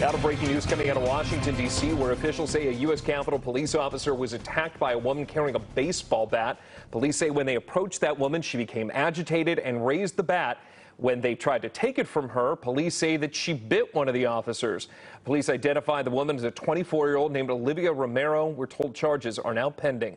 Now to breaking news coming out of Washington, D.C., where officials say a U.S. Capitol police officer was attacked by a woman carrying a baseball bat. Police say when they approached that woman, she became agitated and raised the bat. When they tried to take it from her, police say that she bit one of the officers. Police identify the woman as a 24 year old named Olivia Romero. We're told charges are now pending.